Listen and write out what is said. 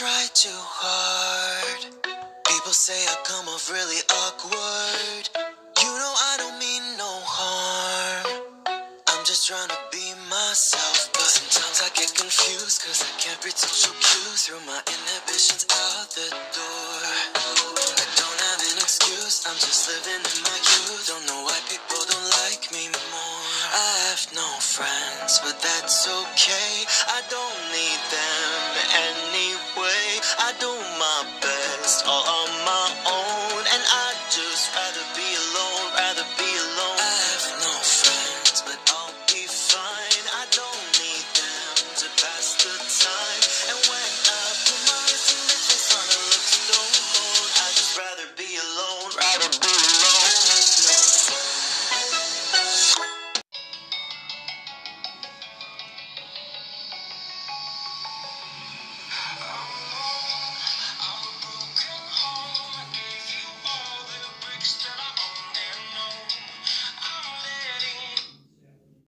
Try too hard. People say I come off really awkward. You know I don't mean no harm. I'm just trying to be myself, but sometimes I get confused cause I can't read social cues. Threw my inhibitions out the door. I don't have an excuse, I'm just living in my youth. Don't know why people don't like me more. I have no friends, but that's okay. I don't.